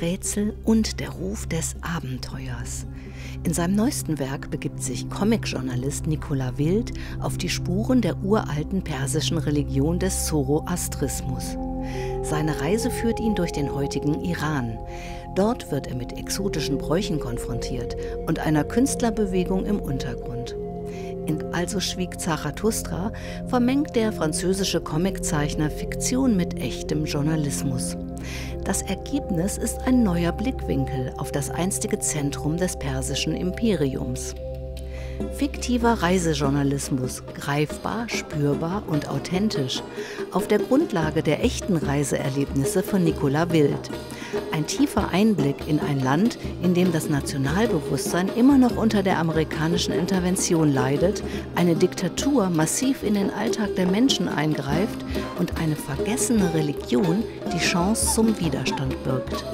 Rätsel und der Ruf des Abenteuers. In seinem neuesten Werk begibt sich Comicjournalist Nicola Wild auf die Spuren der uralten persischen Religion des Zoroastrismus. Seine Reise führt ihn durch den heutigen Iran. Dort wird er mit exotischen Bräuchen konfrontiert und einer Künstlerbewegung im Untergrund. In Also schwieg Zarathustra vermengt der französische Comiczeichner Fiktion mit echtem Journalismus. Das Ergebnis ist ein neuer Blickwinkel auf das einstige Zentrum des persischen Imperiums. Fiktiver Reisejournalismus, greifbar, spürbar und authentisch, auf der Grundlage der echten Reiseerlebnisse von Nicola Wild. Ein tiefer Einblick in ein Land, in dem das Nationalbewusstsein immer noch unter der amerikanischen Intervention leidet, eine Diktatur massiv in den Alltag der Menschen eingreift und eine vergessene Religion die Chance zum Widerstand birgt.